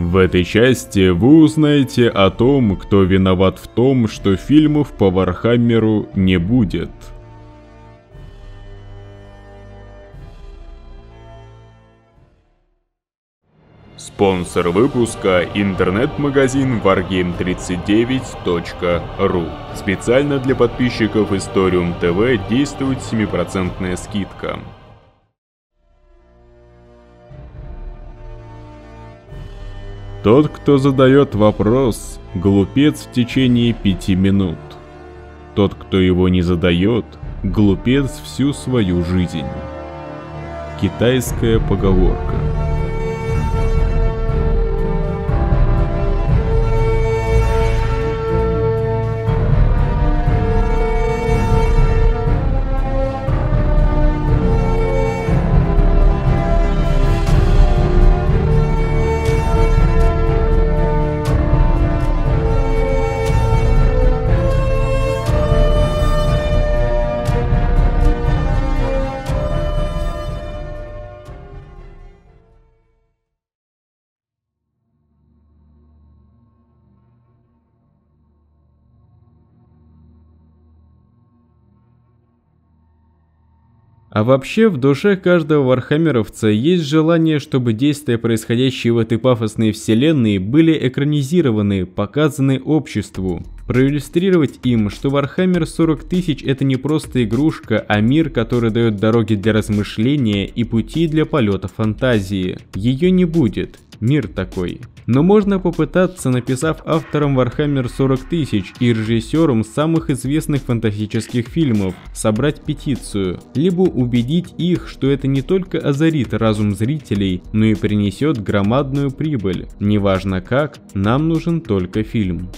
В этой части вы узнаете о том, кто виноват в том, что фильмов по Вархаммеру не будет. Спонсор выпуска – интернет-магазин wargame39.ru. Специально для подписчиков Историум ТВ действует 7% скидка. Тот, кто задает вопрос, глупец в течение пяти минут. Тот, кто его не задает, глупец всю свою жизнь. Китайская поговорка. А вообще, в душе каждого вархаммеровца есть желание, чтобы действия, происходящие в этой пафосной вселенной, были экранизированы, показаны обществу. Проиллюстрировать им, что Warhammer 40 тысяч это не просто игрушка, а мир, который дает дороги для размышления и пути для полета фантазии. Ее не будет мир такой. Но можно попытаться, написав автором Warhammer 40 тысяч и режиссером самых известных фантастических фильмов, собрать петицию, либо убедить их, что это не только озарит разум зрителей, но и принесет громадную прибыль. Неважно как, нам нужен только фильм.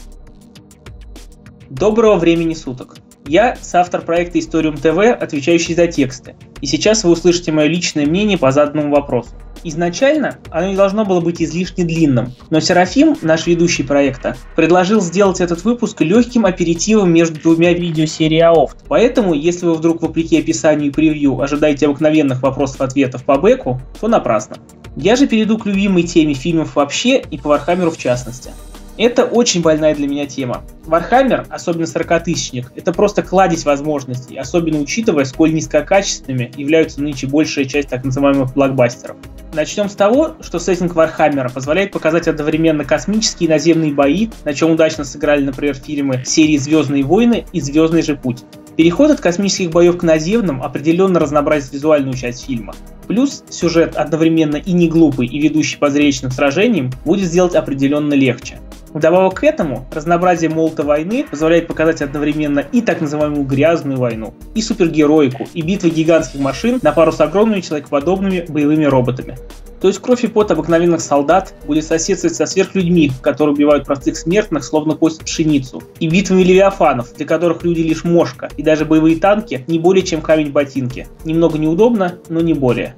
Доброго времени суток! Я соавтор проекта Историум ТВ, отвечающий за тексты. И сейчас вы услышите мое личное мнение по заданному вопросу. Изначально оно не должно было быть излишне длинным, но Серафим, наш ведущий проекта, предложил сделать этот выпуск легким аперитивом между двумя видео серии AofT. Поэтому, если вы вдруг вопреки описанию и превью ожидаете обыкновенных вопросов-ответов по бэку, то напрасно. Я же перейду к любимой теме фильмов вообще и по Вархаммеру в частности. Это очень больная для меня тема. Warhammer, особенно 40-тысячник, это просто кладезь возможностей, особенно учитывая, сколь низкокачественными являются нынче большая часть так называемых блокбастеров. Начнем с того, что сеттинг Вархаммера позволяет показать одновременно космические и наземные бои, на чем удачно сыграли, например, фильмы серии «Звездные войны» и «Звездный же путь». Переход от космических боев к наземным определенно разнообразит визуальную часть фильма. Плюс сюжет одновременно и не глупый, и ведущий по зрелищным сражениям будет сделать определенно легче. Вдобавок к этому, разнообразие молота войны позволяет показать одновременно и так называемую грязную войну, и супергероику, и битвы гигантских машин на пару с огромными человекоподобными боевыми роботами. То есть кровь и пот обыкновенных солдат будет соседствовать со сверхлюдьми, которые убивают простых смертных, словно коса пшеницу, и битвами левиафанов, для которых люди лишь мошка, и даже боевые танки не более чем камень в ботинке. Немного неудобно, но не более.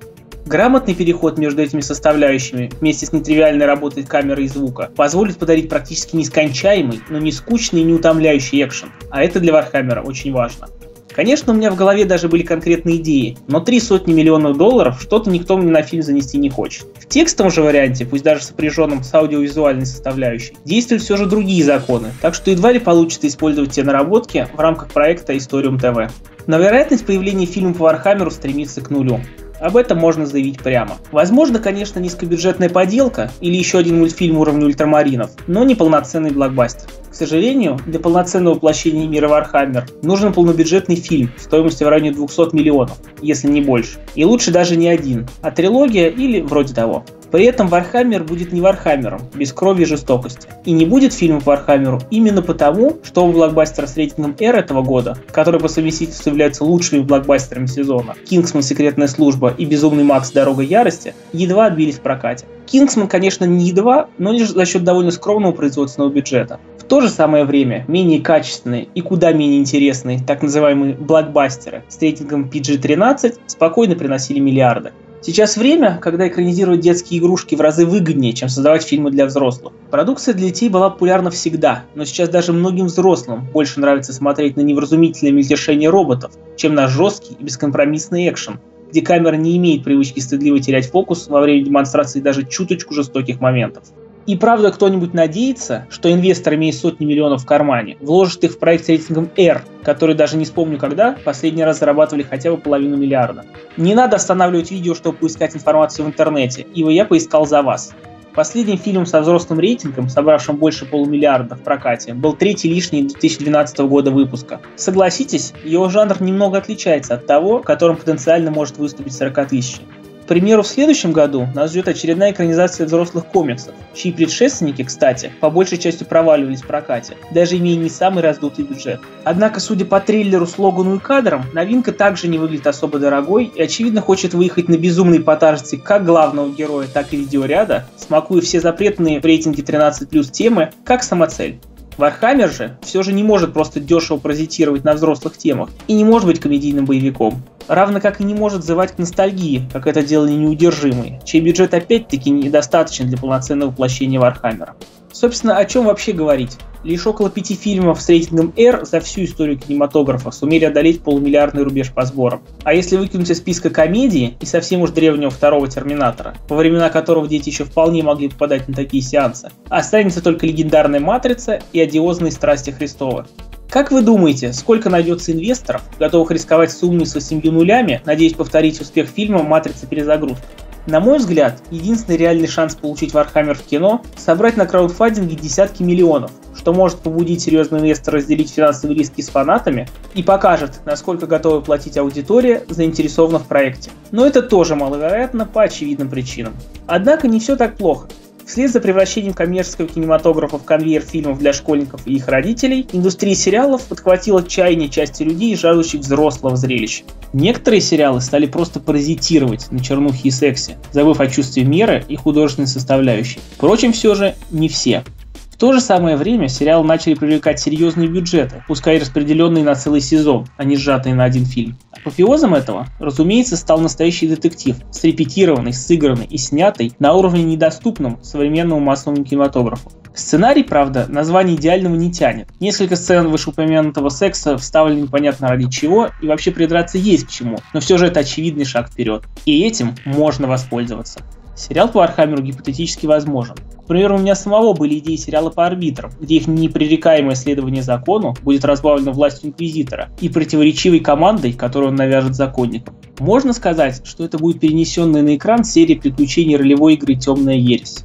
Грамотный переход между этими составляющими вместе с нетривиальной работой камеры и звука позволит подарить практически нескончаемый, но не скучный и не утомляющий экшен, а это для Вархаммера очень важно. Конечно, у меня в голове даже были конкретные идеи, но три сотни миллионов долларов что-то никто мне на фильм занести не хочет. В текстовом же варианте, пусть даже сопряженном с аудиовизуальной составляющей, действуют все же другие законы, так что едва ли получится использовать те наработки в рамках проекта Историум ТВ. Но вероятность появления фильма по Вархаммеру стремится к нулю. Об этом можно заявить прямо. Возможно, конечно, низкобюджетная поделка или еще один мультфильм уровня ультрамаринов, но не полноценный блокбастер. К сожалению, для полноценного воплощения мира Вархаммер нужен полнобюджетный фильм стоимостью в районе 200 миллионов, если не больше. И лучше даже не один, а трилогия или вроде того. При этом Вархаммер будет не Вархаммером, без крови и жестокости. И не будет фильма по Вархаммеру именно потому, что у блокбастера с рейтингом R этого года, который по совместительству является лучшими блокбастерами сезона, «Кингсман. Секретная служба» и «Безумный Макс. Дорога ярости», едва отбились в прокате. «Кингсман», конечно, не едва, но лишь за счет довольно скромного производственного бюджета. В то же самое время менее качественные и куда менее интересные так называемые блокбастеры с рейтингом PG-13 спокойно приносили миллиарды. Сейчас время, когда экранизировать детские игрушки в разы выгоднее, чем создавать фильмы для взрослых. Продукция для детей была популярна всегда, но сейчас даже многим взрослым больше нравится смотреть на невразумительное мельтешение роботов, чем на жесткий и бескомпромиссный экшен, где камера не имеет привычки стыдливо терять фокус во время демонстрации даже чуточку жестоких моментов. И правда кто-нибудь надеется, что инвестор, имея сотни миллионов в кармане, вложит их в проект с рейтингом R, который даже не вспомню когда, последний раз зарабатывали хотя бы половину миллиарда. Не надо останавливать видео, чтобы поискать информацию в интернете, ибо я поискал за вас. Последним фильмом со взрослым рейтингом, собравшим больше полумиллиарда в прокате, был третий лишний 2012 года выпуска. Согласитесь, его жанр немного отличается от того, которым потенциально может выступить 40 тысяч. К примеру, в следующем году нас ждет очередная экранизация взрослых комиксов, чьи предшественники, кстати, по большей части проваливались в прокате, даже имея не самый раздутый бюджет. Однако, судя по трейлеру, слогану и кадрам, новинка также не выглядит особо дорогой и, очевидно, хочет выехать на безумной потажности как главного героя, так и видеоряда, смакуя все запретные в рейтинге 13+, темы, как самоцель. Вархаммер же все же не может просто дешево паразитировать на взрослых темах и не может быть комедийным боевиком. Равно как и не может взывать к ностальгии, как это делали неудержимые, чей бюджет опять-таки недостаточен для полноценного воплощения Вархаммера. Собственно, о чем вообще говорить? Лишь около пяти фильмов с рейтингом R за всю историю кинематографа сумели одолеть полумиллиардный рубеж по сборам. А если выкинуть из списка комедии и совсем уж древнего второго Терминатора, во времена которого дети еще вполне могли попадать на такие сеансы, останется только легендарная Матрица и одиозные страсти Христова. Как вы думаете, сколько найдется инвесторов, готовых рисковать суммой с 8 нулями, надеясь повторить успех фильма «Матрица. Перезагрузка»? На мой взгляд, единственный реальный шанс получить Warhammer в кино – собрать на краудфандинге десятки миллионов, что может побудить серьезный инвестор разделить финансовые риски с фанатами и покажет, насколько готова платить аудитория, заинтересована в проекте. Но это тоже маловероятно по очевидным причинам. Однако не все так плохо. Вслед за превращением коммерческого кинематографа в конвейер фильмов для школьников и их родителей, индустрия сериалов подхватила чаяние части людей, жаждущих взрослого зрелища. Некоторые сериалы стали просто паразитировать на чернухе и сексе, забыв о чувстве меры и художественной составляющей. Впрочем, все же не все. В то же самое время сериалы начали привлекать серьезные бюджеты, пускай распределенные на целый сезон, а не сжатые на один фильм. Апофеозом этого, разумеется, стал настоящий детектив, срепетированный, сыгранный и снятый на уровне недоступном современному массовому кинематографу. Сценарий, правда, название идеального не тянет. Несколько сцен вышеупомянутого секса вставлены непонятно ради чего, и вообще придраться есть к чему, но все же это очевидный шаг вперед. И этим можно воспользоваться. Сериал по Вархаммеру гипотетически возможен. К примеру, у меня самого были идеи сериала по арбитрам, где их непререкаемое следование закону будет разбавлено властью Инквизитора и противоречивой командой, которую он навяжет законникам. Можно сказать, что это будет перенесенная на экран серия приключений ролевой игры «Темная ересь».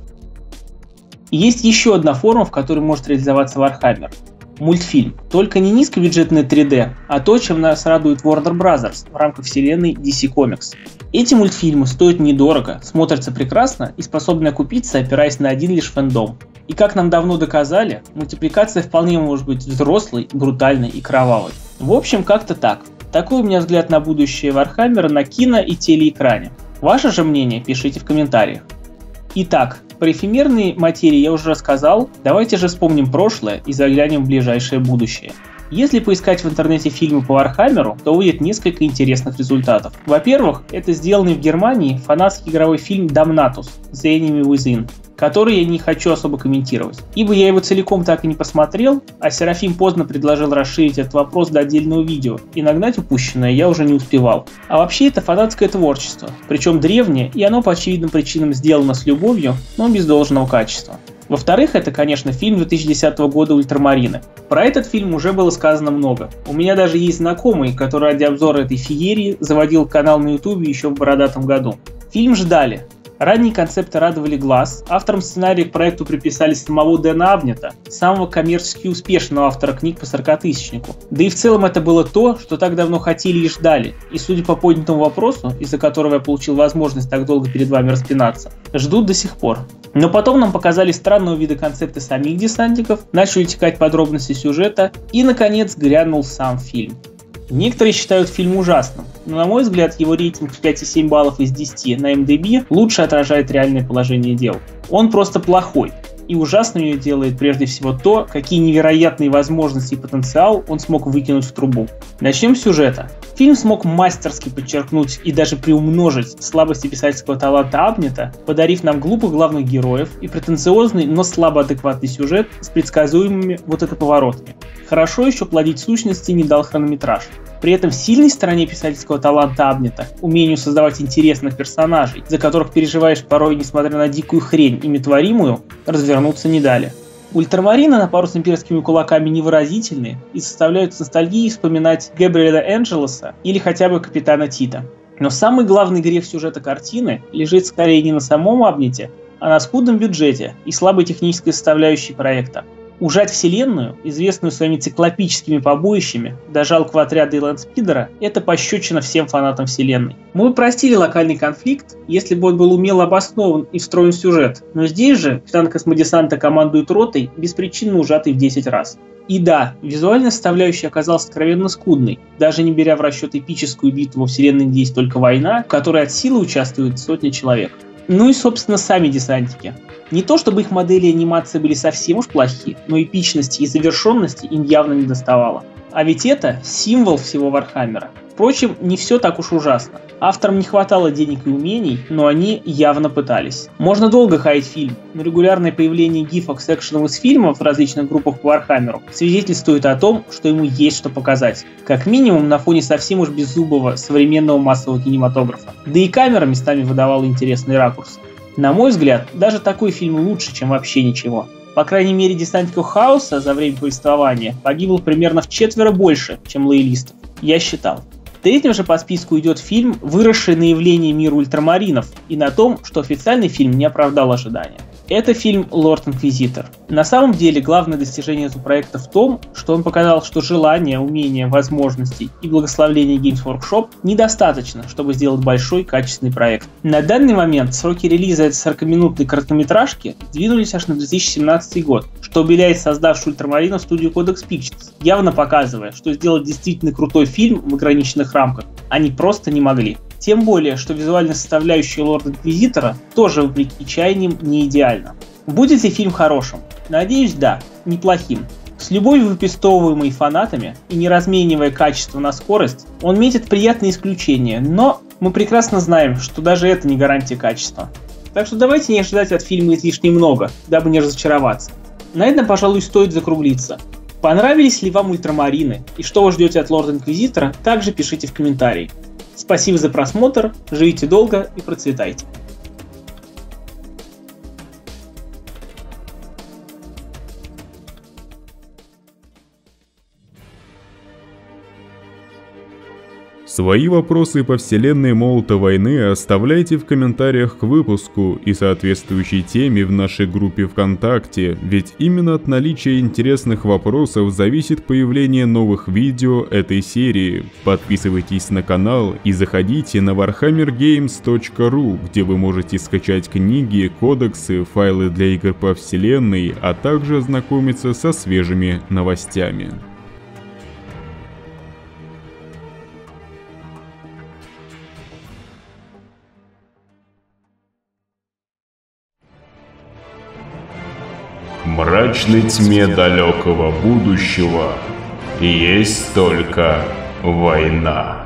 Есть еще одна форма, в которой может реализоваться Warhammer мультфильм. Только не низкобюджетное 3D, а то, чем нас радует Warner Bros. в рамках вселенной DC Comics. Эти мультфильмы стоят недорого, смотрятся прекрасно и способны окупиться, опираясь на один лишь фэндом. И как нам давно доказали, мультипликация вполне может быть взрослой, брутальной и кровавой. В общем, как-то так. Такой у меня взгляд на будущее Вархаммера на кино и телеэкране. Ваше же мнение пишите в комментариях. Итак, про эфемерные материи я уже рассказал, давайте же вспомним прошлое и заглянем в ближайшее будущее. Если поискать в интернете фильмы по Вархаммеру, то увидит несколько интересных результатов. Во-первых, это сделанный в Германии фанатский игровой фильм Damnatus The Enemy Within, который я не хочу особо комментировать, ибо я его целиком так и не посмотрел, а Серафим поздно предложил расширить этот вопрос до отдельного видео, и нагнать упущенное я уже не успевал. А вообще это фанатское творчество, причем древнее, и оно по очевидным причинам сделано с любовью, но без должного качества. Во-вторых, это, конечно, фильм 2010 года «Ультрамарины». Про этот фильм уже было сказано много. У меня даже есть знакомый, который ради обзора этой феерии заводил канал на ютубе еще в бородатом году. Фильм ждали, Ранние концепты радовали глаз. Автором сценария к проекту приписали самого Дэна Абнета, самого коммерчески успешного автора книг по сорокатысячнику. Да и в целом это было то, что так давно хотели и ждали. И судя по поднятому вопросу, из-за которого я получил возможность так долго перед вами распинаться, ждут до сих пор. Но потом нам показали странного вида концепты самих десантников, начали текать подробности сюжета и, наконец, грянул сам фильм. Некоторые считают фильм ужасным, но на мой взгляд его рейтинг в 5,7 баллов из 10 на MDB лучше отражает реальное положение дел. Он просто плохой, и ужасным ее делает прежде всего то, какие невероятные возможности и потенциал он смог выкинуть в трубу. Начнем с сюжета. Фильм смог мастерски подчеркнуть и даже приумножить слабости писательского таланта Абнета, подарив нам глупых главных героев и претенциозный, но слабо адекватный сюжет с предсказуемыми вот это поворотами. Хорошо еще плодить сущности не дал хронометраж. При этом сильной стороне писательского таланта Абнета, умению создавать интересных персонажей, за которых переживаешь порой, несмотря на дикую хрень, ими творимую, развернуться не дали. Ультрамарины на пару с имперскими кулаками невыразительны и заставляют с ностальгией вспоминать Габриэля Энджелоса или хотя бы Капитана Тита. Но самый главный грех сюжета картины лежит скорее не на самом Абнете, а на скудном бюджете и слабой технической составляющей проекта. Ужать вселенную, известную своими циклопическими побоищами, до жалкого отряда Иланд-Спидера, это пощечина всем фанатам вселенной. Мы бы простили локальный конфликт, если бы он был умело обоснован и встроен в сюжет, но здесь же капитан космодесанта командует ротой, беспричинно ужатый в 10 раз. И да, визуальная составляющая оказалась откровенно скудной, даже не беря в расчет эпическую битву во вселенной, где есть только война, в которой от силы участвуют сотни человек. Ну и, собственно, сами десантики. Не то чтобы их модели анимации были совсем уж плохие, но эпичности и завершенности им явно не доставало. А ведь это символ всего Вархаммера. Впрочем, не все так уж ужасно. Авторам не хватало денег и умений, но они явно пытались. Можно долго хаять фильм, но регулярное появление гифок с экшеном из фильмов в различных группах по Вархаммеру свидетельствует о том, что ему есть что показать. Как минимум на фоне совсем уж беззубого современного массового кинематографа. Да и камера местами выдавала интересный ракурс. На мой взгляд, даже такой фильм лучше, чем вообще ничего. По крайней мере, десантников хаоса за время повествования погибло примерно в четверо больше, чем лоялистов. Я считал. Третьим же по списку идет фильм, выросший на явление мира ультрамаринов и на том, что официальный фильм не оправдал ожидания. Это фильм «Лорд Инквизитор». На самом деле, главное достижение этого проекта в том, что он показал, что желания, умения, возможностей и благословления Games Workshop недостаточно, чтобы сделать большой качественный проект. На данный момент сроки релиза этой 40-минутной короткометражки двинулись аж на 2017 год, что убеляет создавшую ультрамаринов студию Codex Pictures, явно показывая, что сделать действительно крутой фильм в ограниченных рамках они просто не могли. Тем более, что визуальная составляющая Лорда Инквизитора тоже, вопреки чаяниям, не идеальна. Будет ли фильм хорошим? Надеюсь, да, неплохим. С любовью выпистовываемой фанатами и не разменивая качество на скорость, он метит приятные исключения, но мы прекрасно знаем, что даже это не гарантия качества. Так что давайте не ожидать от фильма излишне много, дабы не разочароваться. На этом, пожалуй, стоит закруглиться. Понравились ли вам ультрамарины и что вы ждете от Лорда Инквизитора, также пишите в комментарии. Спасибо за просмотр, живите долго и процветайте. Свои вопросы по вселенной Молота войны оставляйте в комментариях к выпуску и соответствующей теме в нашей группе ВКонтакте, ведь именно от наличия интересных вопросов зависит появление новых видео этой серии. Подписывайтесь на канал и заходите на warhammergames.ru, где вы можете скачать книги, кодексы, файлы для игр по вселенной, а также ознакомиться со свежими новостями. Мрачной тьме далекого будущего есть только война.